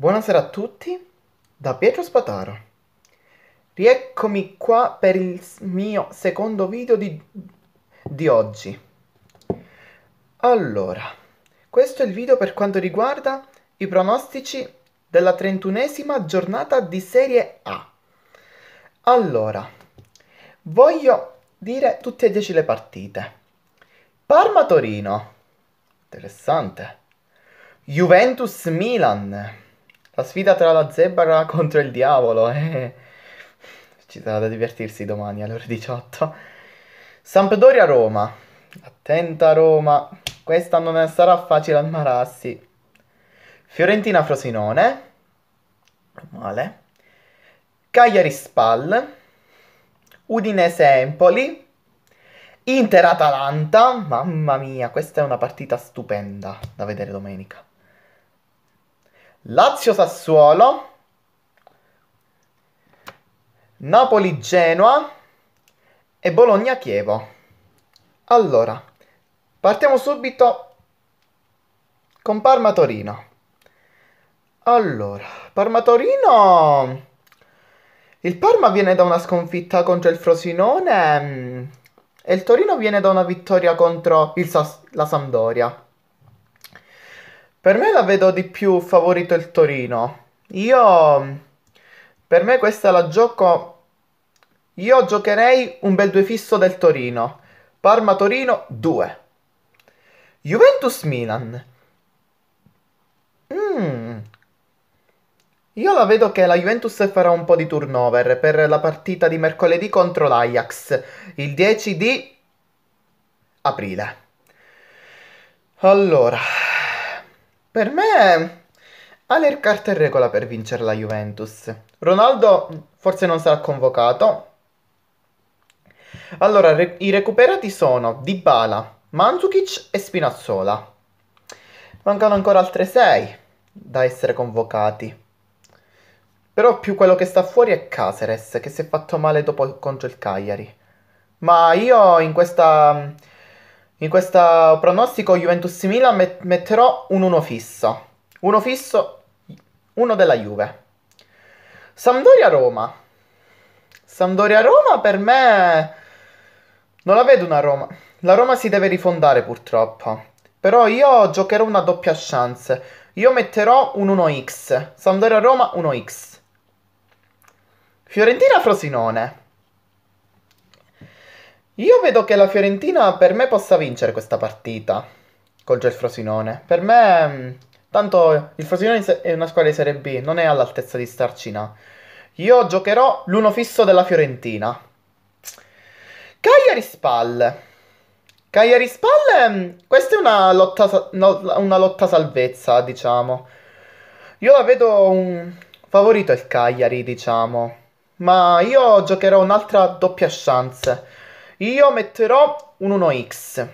Buonasera a tutti da Pietro Spataro. Rieccomi qua per il mio secondo video di, di oggi. Allora, questo è il video per quanto riguarda i pronostici della trentunesima giornata di Serie A. Allora, voglio dire tutte e dieci le partite. Parma-Torino. Interessante. Juventus-Milan. La sfida tra la zebra contro il diavolo. Eh. Ci sarà da divertirsi domani alle ore 18. Sampdoria-Roma. Attenta Roma. Questa non sarà facile al Marassi. Fiorentina-Frosinone. Male. Cagliari-Spal. Udinese-Empoli. Inter-Atalanta. Mamma mia, questa è una partita stupenda da vedere domenica. Lazio-Sassuolo. Napoli-Genoa. E Bologna-Chievo. Allora, partiamo subito con Parma-Torino. Allora, Parma-Torino... Il Parma viene da una sconfitta contro il Frosinone mm, e il Torino viene da una vittoria contro Sas- la Sampdoria. Per me la vedo di più favorito il Torino. Io... Per me questa la gioco... Io giocherei un bel due fisso del Torino. Parma-Torino 2. Juventus-Milan. Mmm, io la vedo che la Juventus farà un po' di turnover per la partita di mercoledì contro l'Ajax, il 10 di aprile. Allora, per me ha le carte in regola per vincere la Juventus. Ronaldo forse non sarà convocato. Allora, re- i recuperati sono Dybala, Mandzukic e Spinazzola. Mancano ancora altre 6 da essere convocati. Però più quello che sta fuori è Caceres, che si è fatto male dopo contro il Cagliari. Ma io in questa, in questa pronostico Juventus-Milan met- metterò un 1 fisso. Uno fisso, uno della Juve. Sampdoria-Roma. Sampdoria-Roma per me... Non la vedo una Roma. La Roma si deve rifondare purtroppo. Però io giocherò una doppia chance. Io metterò un 1x. Sampdoria-Roma 1x. Fiorentina-Frosinone. Io vedo che la Fiorentina per me possa vincere questa partita contro il Frosinone. Per me, mm, tanto il Frosinone è una squadra di Serie B, non è all'altezza di starcina. Io giocherò l'uno fisso della Fiorentina. Cagliari Spal. Cagliari Spal, mm, questa è una lotta, una lotta salvezza, diciamo. Io la vedo un favorito il Cagliari, diciamo. Ma io giocherò un'altra doppia chance. Io metterò un 1x.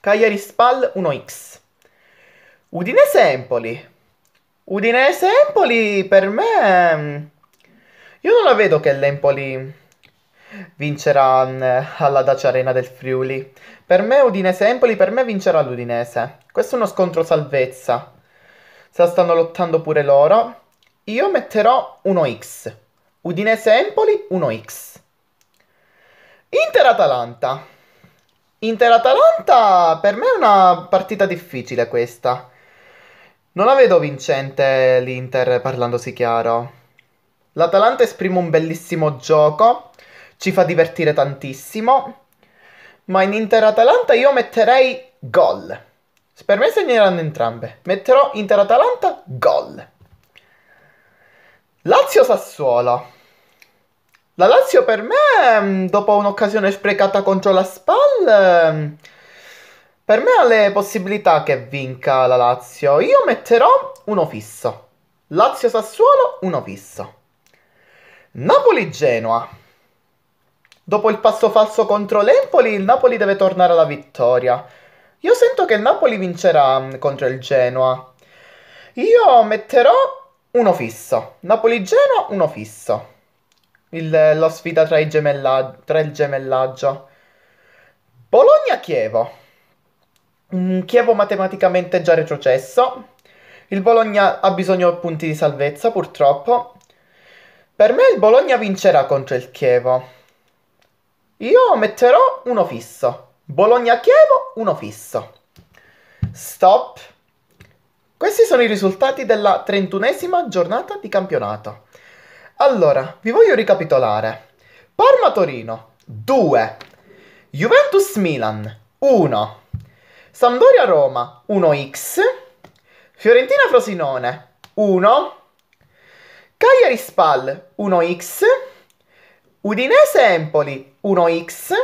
Cagliari Spal 1x. Udinese Empoli. Udinese Empoli per me... Io non la vedo che l'Empoli vincerà mm, alla Dacia Arena del Friuli. Per me Udinese Empoli, per me vincerà l'Udinese. Questo è uno scontro salvezza. Se la stanno lottando pure loro. Io metterò 1x. Udinese-Empoli 1x. Inter-Atalanta. Inter-Atalanta per me è una partita difficile questa. Non la vedo vincente l'Inter parlandosi chiaro. L'Atalanta esprime un bellissimo gioco, ci fa divertire tantissimo, ma in Inter-Atalanta io metterei gol. Per me segneranno entrambe. Metterò Inter-Atalanta gol. Lazio-Sassuolo. La Lazio per me, mm, dopo un'occasione sprecata contro la SPAL, mm, per me ha le possibilità che vinca la Lazio. Io metterò uno fisso. Lazio-Sassuolo, uno fisso. Napoli-Genoa. Dopo il passo falso contro l'Empoli, il Napoli deve tornare alla vittoria. Io sento che il Napoli vincerà mm, contro il Genoa. Io metterò uno fisso. Napoli-Genoa, uno fisso. Il, la sfida tra, gemella, tra il gemellaggio. Bologna-Chievo. Un Chievo matematicamente già retrocesso. Il Bologna ha bisogno di punti di salvezza, purtroppo. Per me il Bologna vincerà contro il Chievo. Io metterò uno fisso. Bologna-Chievo, uno fisso. Stop. Questi sono i risultati della trentunesima giornata di campionato. Allora, vi voglio ricapitolare. Parma-Torino, 2. Juventus-Milan, 1. Sampdoria-Roma, 1x. Fiorentina-Frosinone, 1. Cagliari-Spal, 1x. Udinese-Empoli, 1x.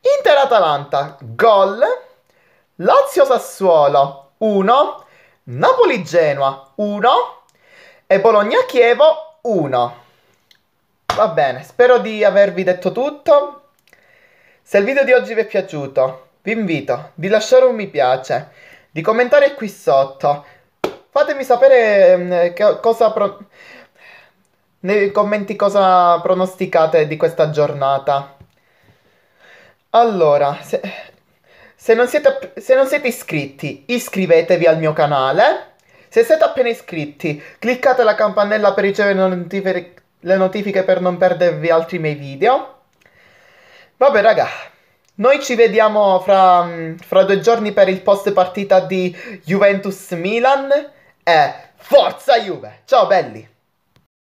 Inter-Atalanta, gol. Lazio-Sassuolo, 1. Napoli-Genoa 1 e Bologna-Chievo 1. Va bene, spero di avervi detto tutto. Se il video di oggi vi è piaciuto, vi invito di lasciare un mi piace, di commentare qui sotto. Fatemi sapere eh, cosa pro... nei commenti cosa pronosticate di questa giornata. Allora, se... Se non, siete, se non siete iscritti, iscrivetevi al mio canale. Se siete appena iscritti, cliccate la campanella per ricevere le notifiche, le notifiche per non perdervi altri miei video. Vabbè, raga, noi ci vediamo fra, fra due giorni per il post partita di Juventus Milan. E forza Juve! Ciao belli!